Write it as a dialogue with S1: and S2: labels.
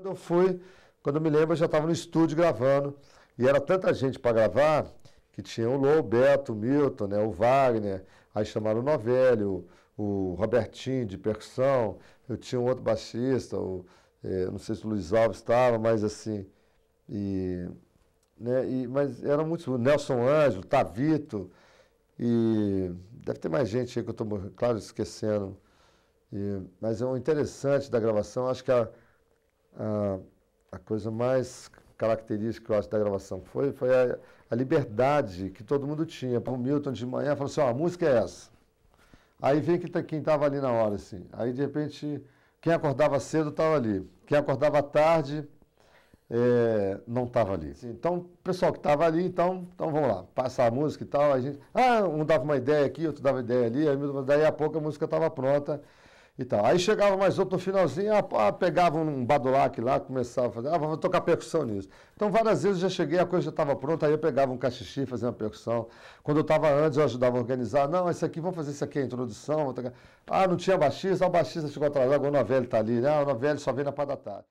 S1: Quando eu fui, quando eu me lembro, eu já estava no estúdio gravando. E era tanta gente para gravar que tinha o Lou, o Beto, o Milton, né, o Wagner, aí chamaram o Novelli, o, o Robertinho de percussão, eu tinha um outro baixista, o, é, não sei se o Luiz Alves estava, mas assim. E, né, e, mas era muito. O Nelson Ângelo, Tavito, e deve ter mais gente aí que eu estou, claro, esquecendo. E, mas é um interessante da gravação, acho que a, a, a, coisa mais característica eu acho, da gravação foi, foi a, a liberdade que todo mundo tinha. O Milton de manhã falou assim, ó, a música é essa. Aí vem tá, quem estava ali na hora, assim. Aí, de repente, quem acordava cedo estava ali. Quem acordava tarde é, não estava ali. Então, o pessoal que estava ali, então, então vamos lá, passar a música e tal. A gente, ah, um dava uma ideia aqui, outro dava ideia ali, aí, daí a pouco a música estava pronta e tal. Aí chegava mais outro no finalzinho, ah, pegava um badulac lá, começava a fazer, ah, vamos tocar percussão nisso. Então, várias vezes eu já cheguei, a coisa já estava pronta, aí eu pegava um cachixi, fazia uma percussão. Quando eu estava antes, eu ajudava a organizar, não, esse aqui, vamos fazer isso aqui, a introdução. Ah, não tinha baixista, ah, o baixista chegou atrasado, agora o Novelli está ali, ah, o Novelli só vem na parte da tarde.